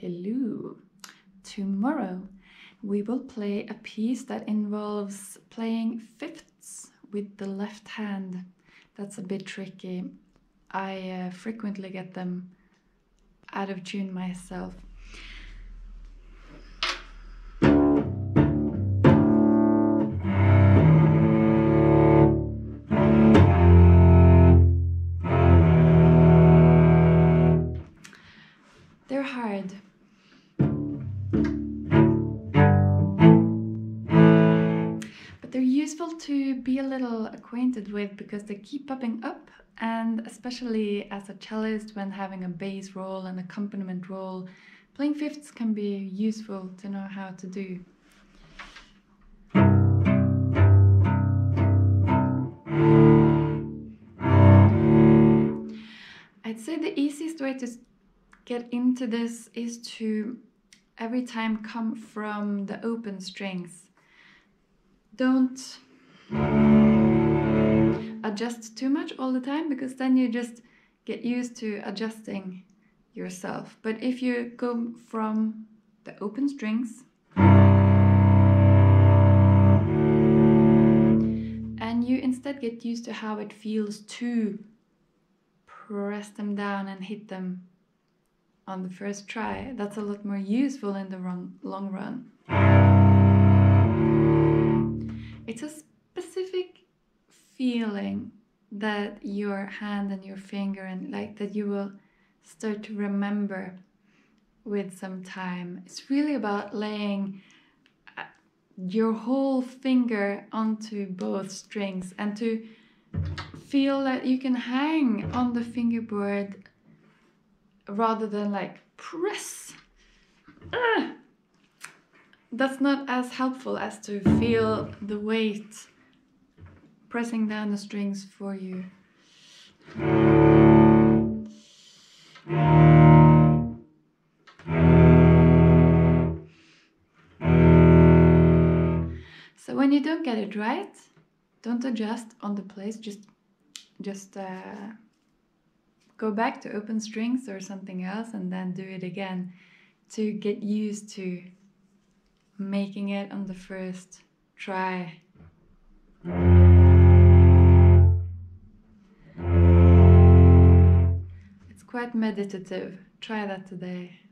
Hello. Tomorrow we will play a piece that involves playing fifths with the left hand. That's a bit tricky. I uh, frequently get them out of tune myself. Useful to be a little acquainted with because they keep popping up, and especially as a cellist, when having a bass role and accompaniment role, playing fifths can be useful to know how to do. I'd say the easiest way to get into this is to every time come from the open strings. Don't adjust too much all the time because then you just get used to adjusting yourself. But if you go from the open strings and you instead get used to how it feels to press them down and hit them on the first try, that's a lot more useful in the long run. Feeling that your hand and your finger and like that you will start to remember with some time. It's really about laying uh, your whole finger onto both strings and to feel that you can hang on the fingerboard rather than like press. Ah! That's not as helpful as to feel the weight pressing down the strings for you. So when you don't get it right, don't adjust on the place, just just uh, go back to open strings or something else and then do it again to get used to making it on the first try. Quite meditative. Try that today.